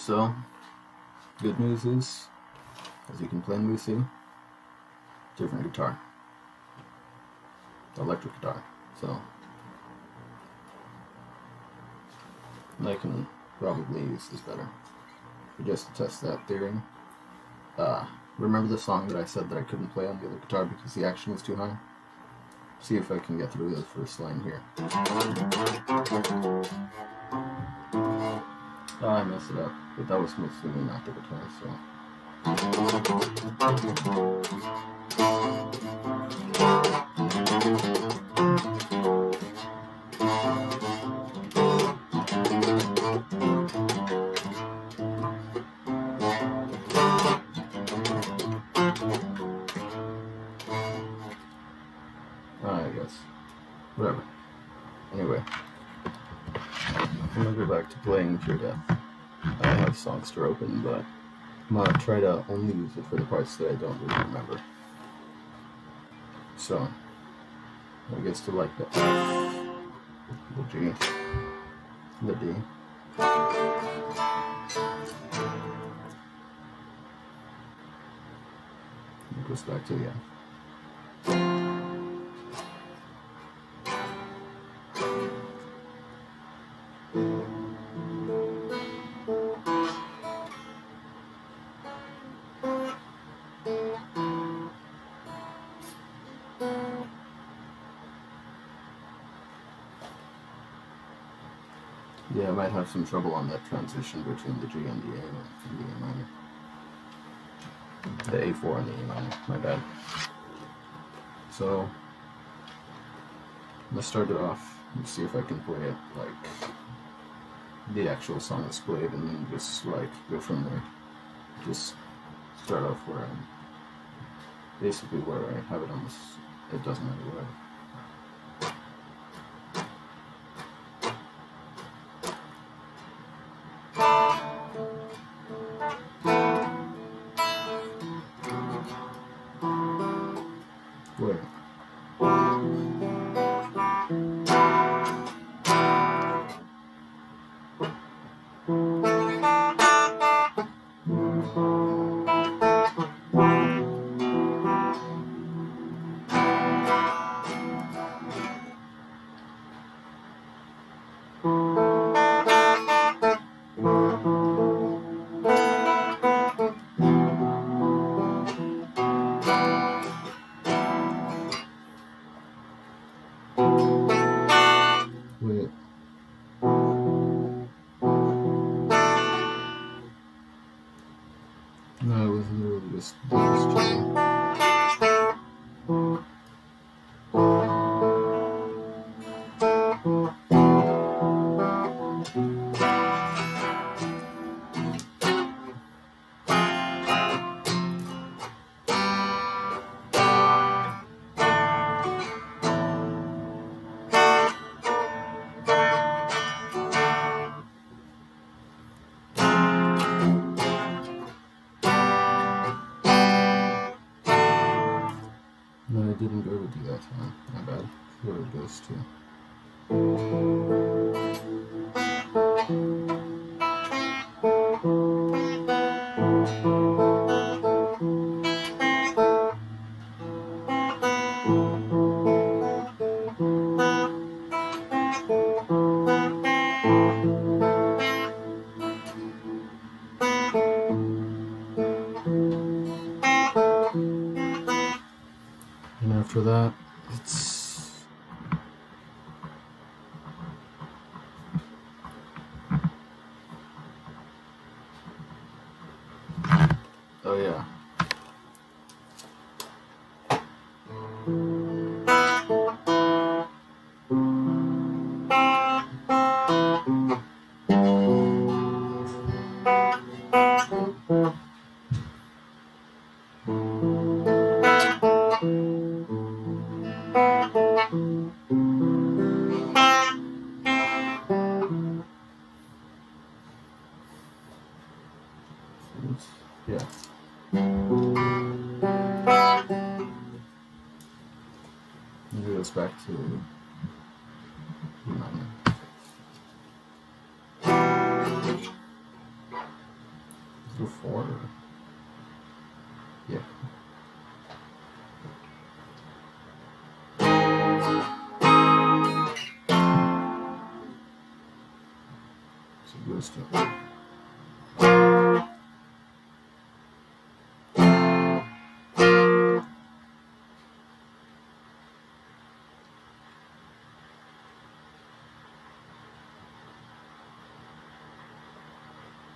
So, good news is, as you can plainly see, different guitar. Electric guitar. So, I can probably use this better. But just to test that theory, uh, remember the song that I said that I couldn't play on the other guitar because the action was too high? See if I can get through the first line here. Oh, I messed it up, but that was mostly not the guitar, so. I have open, but I'm gonna try to only use it for the parts that I don't really remember. So, I guess to like the F, the G, the D. It goes back to the F. Yeah, I might have some trouble on that transition between the G and the A and the A minor. The A4 and the A minor, my bad. So, let's start it off and see if I can play it like the actual song is played and then just like go from there. Just start off where I'm basically where I have it on this. It doesn't matter. Where? To. And after that, four. Yeah. So it goes to.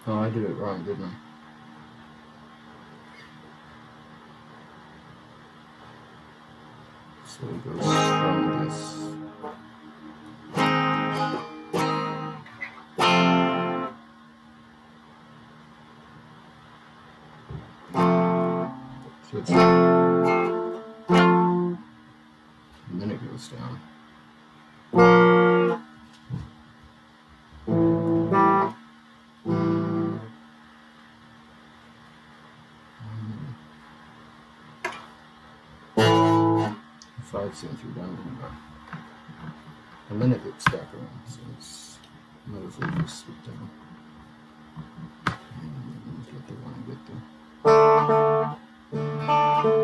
Oh, I did it wrong, didn't I? So it goes from this. So it's 5 centimeter diameter by a minute it stuck around, so it's might as well just sweep down. And get the one, get the.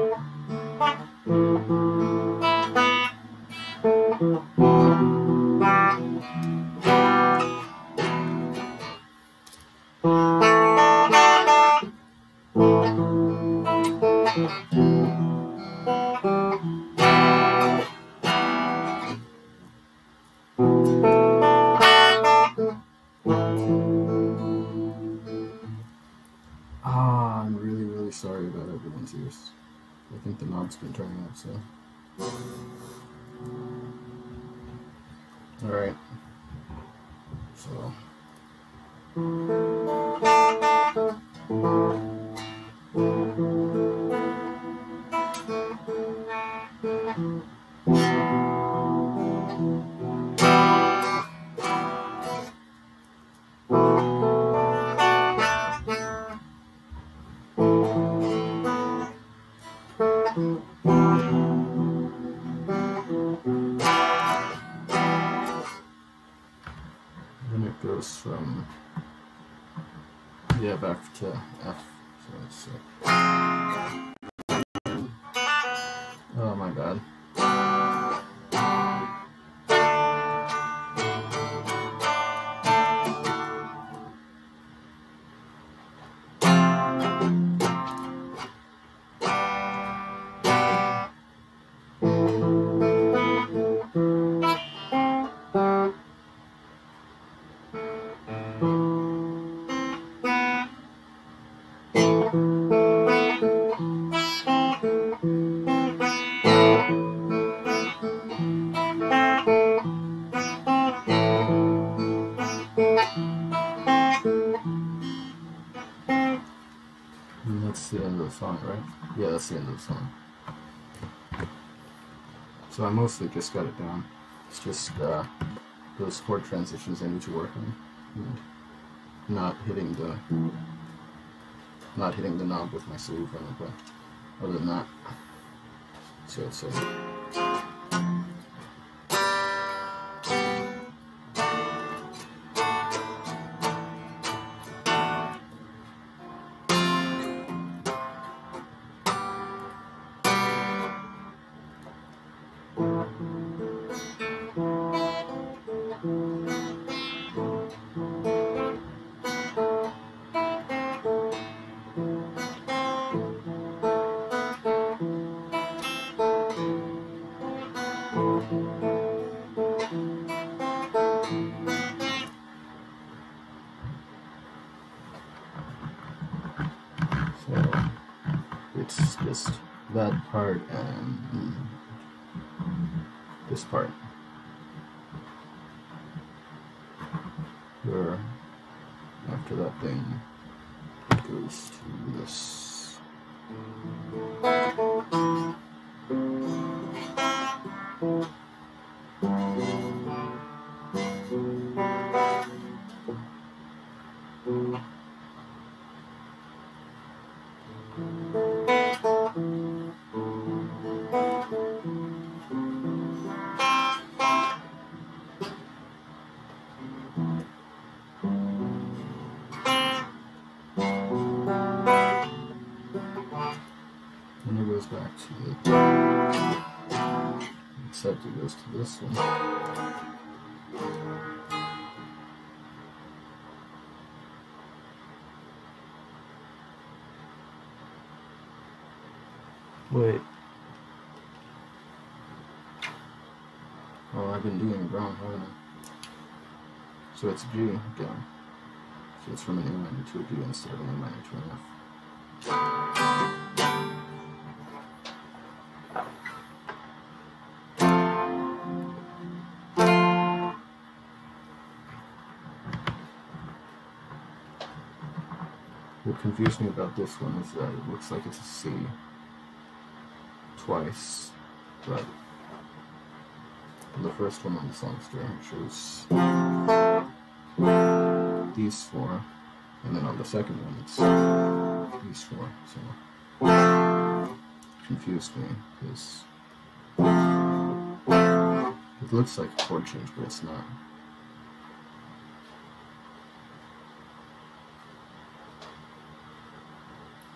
Ah, I'm really, really sorry about everyone's ears. I think the knob's been turning up, so. Alright. So. Back to F. So it's uh, song, right? Yeah, that's the end of the song. So I mostly just got it down. It's just uh, those chord transitions I need to work on. And not hitting the not hitting the knob with my sleeve or anything. Other than that. So it's uh, that part and hmm, this part. Where after that thing Except it goes to this one. Wait. Oh, I've been doing it wrong, haven't I? So it's G again. So it's from an A minor to a G instead of an A minor to an F. What confused me about this one is that it looks like it's a C twice, but the first one on the Songsterr shows these four, and then on the second one it's these four. So confused me because it looks like a chord change, but it's not.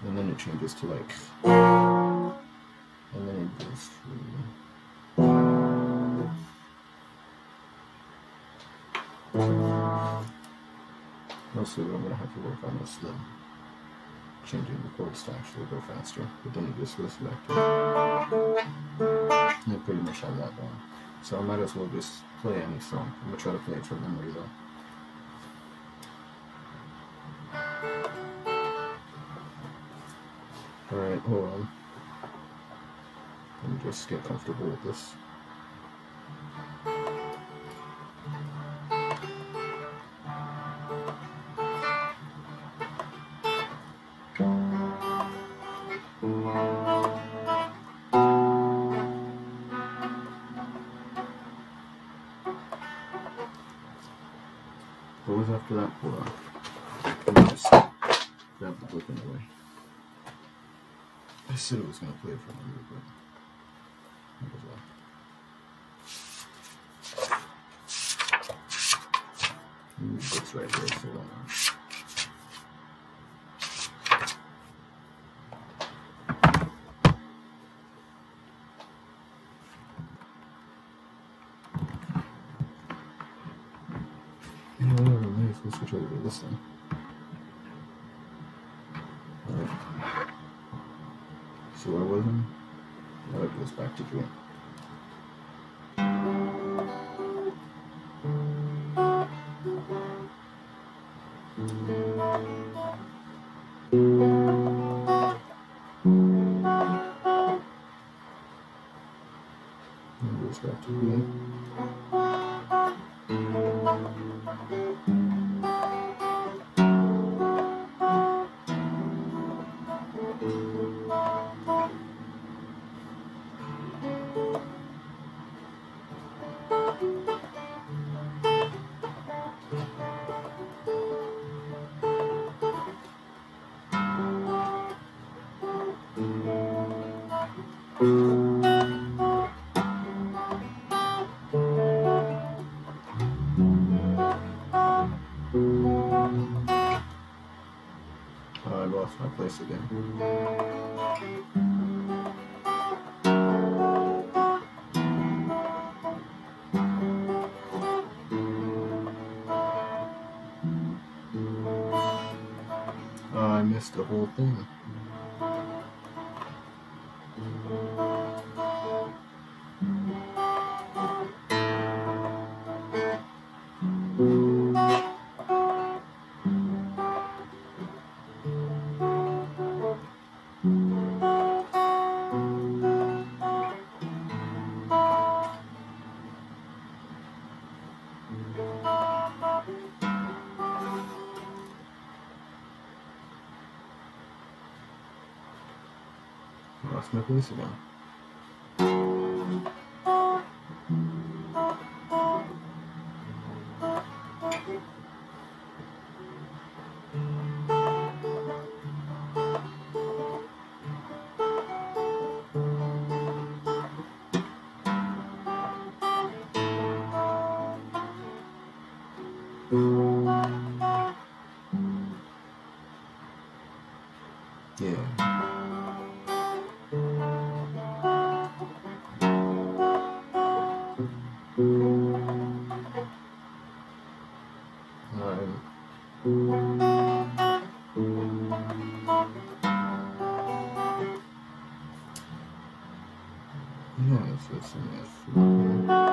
And then it changes to like, and then it goes to. Mostly what I'm gonna have to work on is the changing the chords to actually go faster, but then it just goes back to. I pretty much have that one. So I might as well just play Annie's Song. I'm gonna try to play it from memory though. Hold on. Let me just get comfortable with this. I said it was going to play for me, was all. Ooh, It's right here, so maybe if we switch over to this thing. Alright. So where was I? Oh, it goes back to G. place again. Uh, I missed the whole thing. Lost my place again. Yeah. Yes, it's an F. J,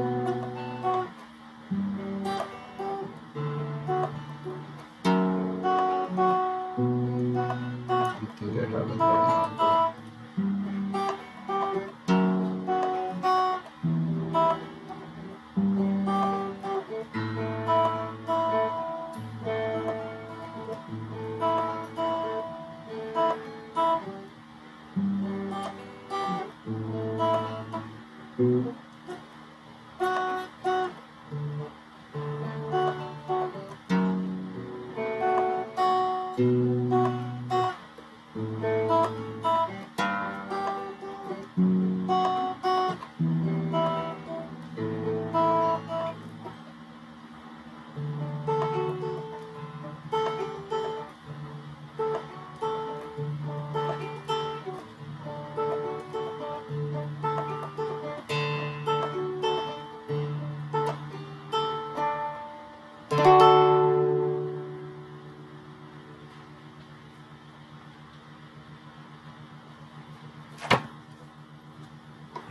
pattern. I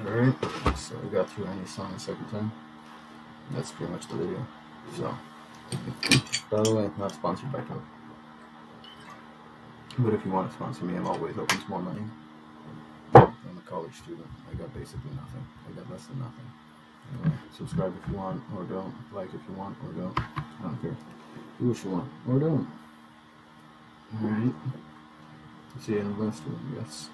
Alright, so we got through Annie's Song the second time. That's pretty much the video. So, by the way, not sponsored by Coke. But if you want to sponsor me, I'm always open to more money. I'm a college student. I got basically nothing. I got less than nothing. Anyway, subscribe if you want, or don't. Like if you want, or don't. I don't care. Do what you want, or don't. Alright. See you in the next one, yes.